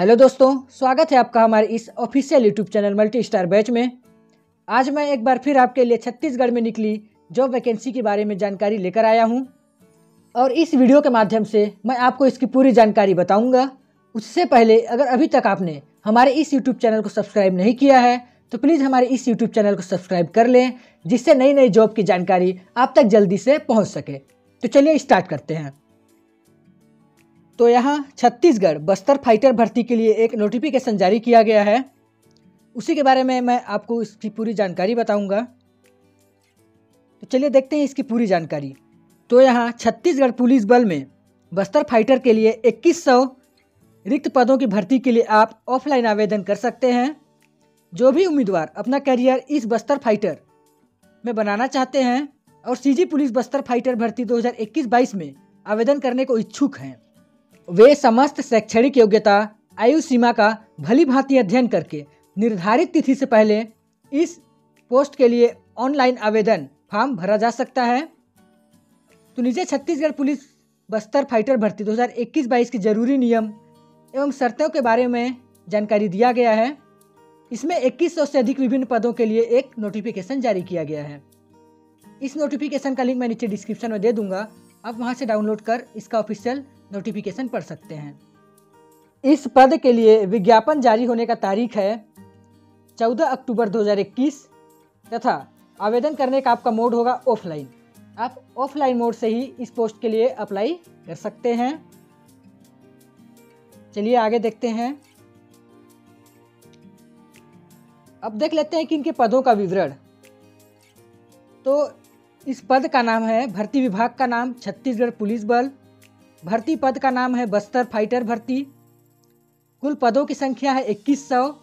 Hello दोस्तों, स्वागत है आपका हमारे इस official YouTube channel multi star batch में। आज मैं एक बार फिर आपके लिए छत्तीसगढ़ में निकली जॉब वैकेंसी के बारे में जानकारी लेकर आया हूँ। और इस वीडियो के माध्यम से मैं आपको इसकी पूरी जानकारी बताऊँगा। उससे पहले, अगर अभी तक आपने हमारे इस यूट्यूब चैनल को सब्सक्राइब नहीं किया है तो प्लीज़ हमारे इस यूट्यूब चैनल को सब्सक्राइब कर लें, जिससे नई नई जॉब की जानकारी आप तक जल्दी से पहुँच सके। तो चलिए स्टार्ट करते हैं। तो यहाँ छत्तीसगढ़ बस्तर फाइटर भर्ती के लिए एक नोटिफिकेशन जारी किया गया है। उसी के बारे में मैं आपको इसकी पूरी जानकारी बताऊँगा। तो चलिए देखते हैं इसकी पूरी जानकारी। तो यहाँ छत्तीसगढ़ पुलिस बल में बस्तर फाइटर के लिए 2100 रिक्त पदों की भर्ती के लिए आप ऑफलाइन आवेदन कर सकते हैं। जो भी उम्मीदवार अपना करियर इस बस्तर फाइटर में बनाना चाहते हैं और सीजी पुलिस बस्तर फाइटर भर्ती 2021-22 में आवेदन करने को इच्छुक हैं। वे समस्त शैक्षणिक योग्यता, आयु सीमा का भली भांति अध्ययन करके निर्धारित तिथि से पहले इस पोस्ट के लिए ऑनलाइन आवेदन फॉर्म भरा जा सकता है। तो नीचे छत्तीसगढ़ पुलिस बस्तर फाइटर भर्ती 2021-22 के ज़रूरी नियम एवं शर्तों के बारे में जानकारी दिया गया है। इसमें 2100 से अधिक विभिन्न पदों के लिए एक नोटिफिकेशन जारी किया गया है। इस नोटिफिकेशन का लिंक मैं नीचे डिस्क्रिप्शन में दे दूँगा। आप वहाँ से डाउनलोड कर इसका ऑफिशियल नोटिफिकेशन पढ़ सकते हैं। इस पद के लिए विज्ञापन जारी होने का तारीख है 14 अक्टूबर 2021 तथा आवेदन करने का आपका मोड होगा ऑफलाइन। आप ऑफलाइन मोड से ही इस पोस्ट के लिए अप्लाई कर सकते हैं। चलिए आगे देखते हैं। अब देख लेते हैं कि इनके पदों का विवरण। तो इस पद का नाम है, भर्ती विभाग का नाम, छत्तीसगढ़ पुलिस बल भर्ती पद का नाम है बस्तर फाइटर भर्ती। कुल पदों की संख्या है 2100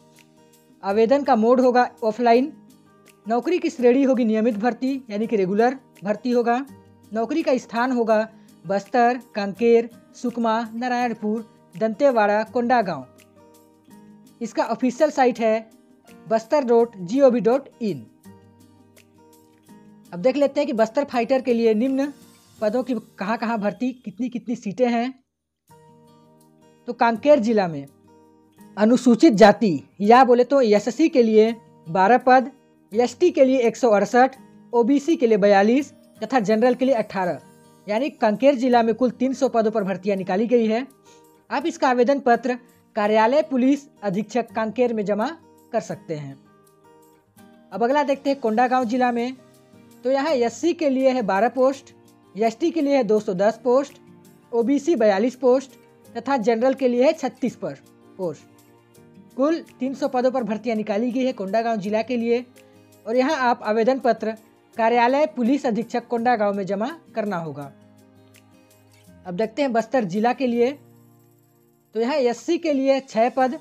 आवेदन का मोड होगा ऑफलाइन। नौकरी की श्रेणी होगी नियमित भर्ती, यानी कि रेगुलर भर्ती होगा। नौकरी का स्थान होगा बस्तर, कांकेर, सुकमा, नारायणपुर, दंतेवाड़ा, कोंडागांव। इसका ऑफिशियल साइट है Bastar dot G O V dot in. अब देख लेते हैं कि बस्तर फाइटर के लिए निम्न पदों की कहाँ कहाँ भर्ती, कितनी कितनी सीटें हैं। तो कांकेर जिला में अनुसूचित जाति, या बोले तो एसएससी के लिए 12 पद, एसटी के लिए एक सौ ओबीसी के लिए 42 तथा जनरल के लिए 18 यानी कांकेर जिला में कुल 300 पदों पर भर्तियाँ निकाली गई है। आप इसका आवेदन पत्र कार्यालय पुलिस अधीक्षक कांकेर में जमा कर सकते हैं। अब अगला देखते हैं कोंडागांव जिला में। तो यहाँ एस के लिए है 12 पोस्ट एसटी के लिए है 210 पोस्ट, ओबीसी 42 पोस्ट तथा जनरल के लिए है 36 पर पोस्ट। कुल 300 पदों पर भर्तियाँ निकाली गई है कोंडागांव जिला के लिए और यहाँ आप आवेदन पत्र, कार्यालय, पुलिस अधीक्षक कोंडागांव में जमा करना होगा। अब देखते हैं बस्तर जिला के लिए। तो यहाँ एस के लिए छः पद,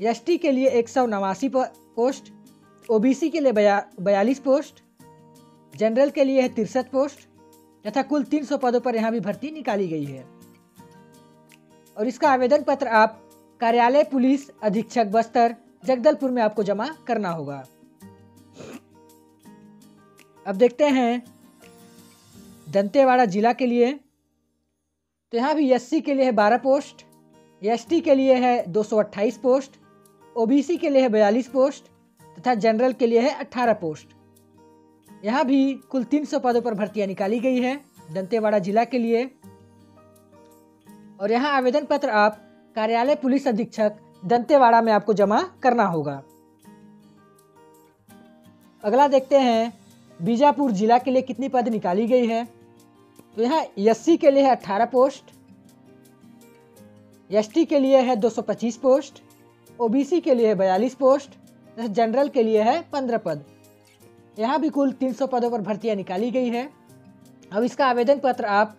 एसटी के लिए एक सौ नवासी पोस्ट, ओबीसी के लिए बया, बयालीस पोस्ट, जनरल के लिए है तिरसठ पोस्ट तथा कुल 300 पदों पर यहाँ भी भर्ती निकाली गई है। और इसका आवेदन पत्र आप कार्यालय, पुलिस, अधीक्षक, बस्तर, जगदलपुर में आपको जमा करना होगा। अब देखते हैं दंतेवाड़ा जिला के लिए। तो यहाँ भी एससी के लिए है 12 पोस्ट, एसटी के लिए है 228 पोस्ट, ओबीसी के लिए है बयालीस पोस्ट, तथा जनरल के लिए है 18 पोस्ट। यहाँ भी कुल 300 पदों पर भर्तियाँ निकाली गई है, दंतेवाड़ा जिला के लिए। और यहाँ आवेदन पत्र आप कार्यालय पुलिस अधीक्षक दंतेवाड़ा में आपको जमा करना होगा। अगला देखते हैं, बीजापुर जिला के लिए कितनी पद निकाली गई है? तो यहाँ एस के लिए है 18 पोस्ट, एसटी के लिए है 225 पोस्ट, ओबीसी के लिए है 42 पोस्ट जनरल के लिए है 15 पद। यहाँ भी कुल 300 पदों पर भर्तियाँ निकाली गई है। अब इसका आवेदन पत्र आप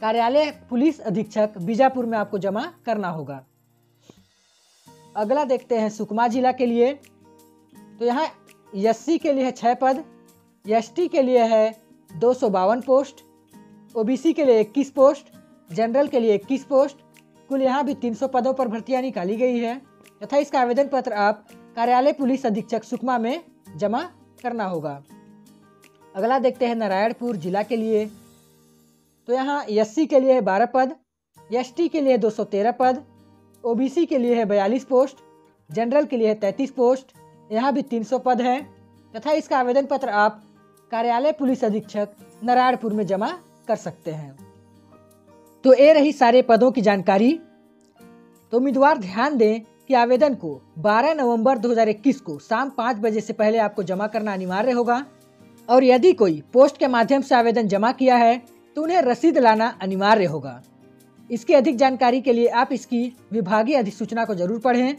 कार्यालय पुलिस अधीक्षक बीजापुर में आपको जमा करना होगा। अगला देखते हैं सुकमा जिला के लिए। तो यहाँ एससी के लिए है छः पद एसटी के लिए है दो सौ बावन पोस्ट ओबीसी के लिए 21 पोस्ट, जनरल के लिए 21 पोस्ट। कुल यहाँ भी 300 पदों पर भर्तियाँ निकाली गई है। तथा इसका आवेदन पत्र आप कार्यालय पुलिस अधीक्षक सुकमा में जमा करना होगा। अगला देखते हैं नारायणपुर जिला के लिए। तो यहाँ एससी के लिए बारह पद, एसटी के लिए 213 पद, ओबीसी के लिए है बयालीस पोस्ट, जनरल के लिए है तैंतीस पोस्ट, यहाँ भी 300 पद हैं। तथा इसका आवेदन पत्र आप कार्यालय पुलिस अधीक्षक नारायणपुर में जमा कर सकते हैं। तो ये रही सारे पदों की जानकारी। तो उम्मीदवार ध्यान दें कि आवेदन को 12 नवंबर 2021 को शाम पाँच बजे से पहले आपको जमा करना अनिवार्य होगा। और यदि कोई पोस्ट के माध्यम से आवेदन जमा किया है तो उन्हें रसीद लाना अनिवार्य होगा। इसकी अधिक जानकारी के लिए आप इसकी विभागीय अधिसूचना को ज़रूर पढ़ें।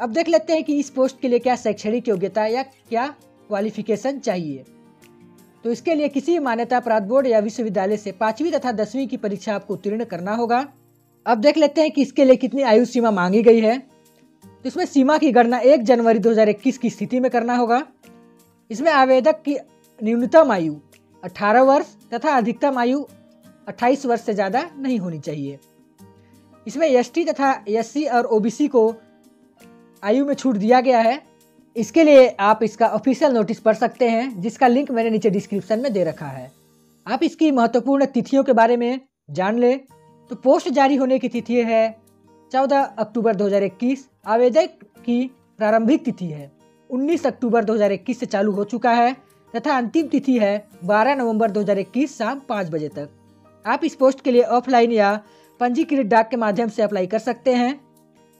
अब देख लेते हैं कि इस पोस्ट के लिए क्या शैक्षणिक योग्यता या क्या क्वालिफिकेशन चाहिए। तो इसके लिए किसी मान्यता प्राप्त बोर्ड या विश्वविद्यालय से पाँचवीं तथा दसवीं की परीक्षा आपको उत्तीर्ण करना होगा। अब देख लेते हैं कि इसके लिए कितनी आयु सीमा मांगी गई है। तो इसमें सीमा की गणना एक जनवरी 2021 की स्थिति में करना होगा। इसमें आवेदक की न्यूनतम आयु 18 वर्ष तथा अधिकतम आयु 28 वर्ष से ज़्यादा नहीं होनी चाहिए। इसमें एसटी तथा एससी और ओबीसी को आयु में छूट दिया गया है। इसके लिए आप इसका ऑफिशियल नोटिस पढ़ सकते हैं, जिसका लिंक मैंने नीचे डिस्क्रिप्शन में दे रखा है। आप इसकी महत्वपूर्ण तिथियों के बारे में जान लें। तो पोस्ट जारी होने की तिथि है 14 अक्टूबर 2021 आवेदक की प्रारंभिक तिथि है। 19 अक्टूबर 2021 से चालू हो चुका है तथा अंतिम तिथि है 12 नवंबर 2021 शाम पाँच बजे तक। आप इस पोस्ट के लिए ऑफलाइन या पंजीकृत डाक के माध्यम से अप्लाई कर सकते हैं।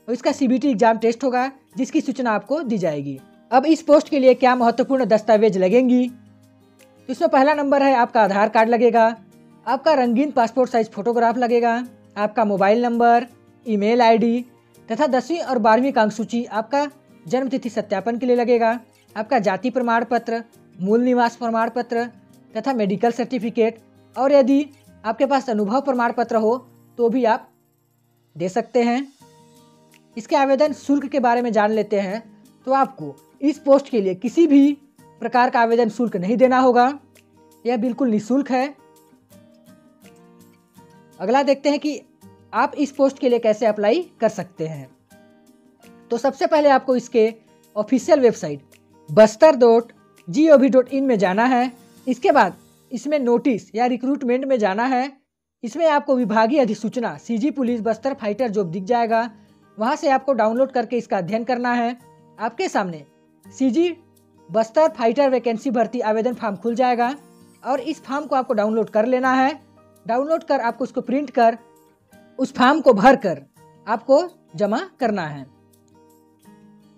और इसका सीबीटी एग्ज़ाम टेस्ट होगा, जिसकी सूचना आपको दी जाएगी। अब इस पोस्ट के लिए क्या महत्वपूर्ण दस्तावेज़ लगेंगी? इसमें पहला नंबर है आपका आधार कार्ड लगेगा। आपका रंगीन पासपोर्ट साइज़ फोटोग्राफ लगेगा, आपका मोबाइल नंबर ईमेल आईडी तथा दसवीं और बारहवीं का अंक सूची आपका जन्म तिथि सत्यापन के लिए लगेगा। आपका जाति प्रमाण पत्र, मूल निवास प्रमाण पत्र तथा मेडिकल सर्टिफिकेट और यदि आपके पास अनुभव प्रमाण पत्र हो तो भी आप दे सकते हैं। इसके आवेदन शुल्क के बारे में जान लेते हैं तो आपको इस पोस्ट के लिए किसी भी प्रकार का आवेदन शुल्क नहीं देना होगा। यह बिल्कुल निःशुल्क है। अगला देखते हैं कि आप इस पोस्ट के लिए कैसे अप्लाई कर सकते हैं। तो सबसे पहले आपको इसके official website Bastar dot G O V dot in में जाना है। इसके बाद इसमें नोटिस या रिक्रूटमेंट में जाना है। इसमें आपको विभागीय अधिसूचना CG police Bastar fighter job दिख जाएगा। वहाँ से आपको डाउनलोड करके इसका अध्ययन करना है। आपके सामने सीजी बस्तर फाइटर वैकेंसी भर्ती आवेदन फॉर्म खुल जाएगा और इस फॉर्म को आपको डाउनलोड कर लेना है। डाउनलोड कर, आपको उसको प्रिंट कर, उस फॉर्म को भर कर आपको जमा करना है।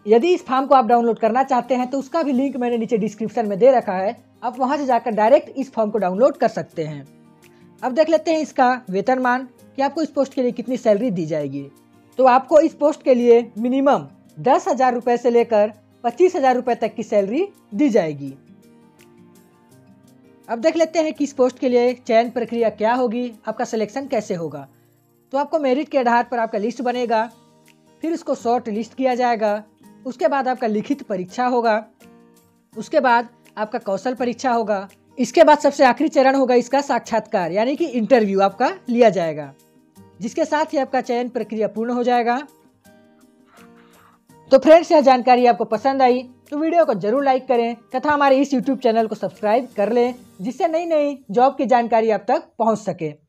यदि इस फॉर्म को आप डाउनलोड करना चाहते हैं तो उसका भी लिंक मैंने नीचे डिस्क्रिप्शन में दे रखा है। आप वहाँ से जाकर डायरेक्ट इस फॉर्म को डाउनलोड कर सकते हैं। अब देख लेते हैं इसका वेतनमान कि आपको इस पोस्ट के लिए कितनी सैलरी दी जाएगी। तो आपको इस पोस्ट के लिए मिनिमम दस हज़ार रुपए से लेकर पच्चीस हज़ार रुपए तक की सैलरी दी जाएगी। अब देख लेते हैं कि इस पोस्ट के लिए चयन प्रक्रिया क्या होगी, आपका सिलेक्शन कैसे होगा। तो आपको मेरिट के आधार पर आपका लिस्ट बनेगा, फिर उसको शॉर्ट लिस्ट किया जाएगा, उसके बाद आपका लिखित परीक्षा होगा, उसके बाद आपका कौशल परीक्षा होगा, इसके बाद सबसे आखिरी चरण होगा इसका साक्षात्कार, यानी कि इंटरव्यू आपका लिया जाएगा, जिसके साथ ही आपका चयन प्रक्रिया पूर्ण हो जाएगा। तो फ्रेंड्स यह जानकारी आपको पसंद आई तो वीडियो को ज़रूर लाइक करें, तथा हमारे इस यूट्यूब चैनल को सब्सक्राइब कर लें। जिससे नई नई जॉब की जानकारी आप तक पहुँच सके।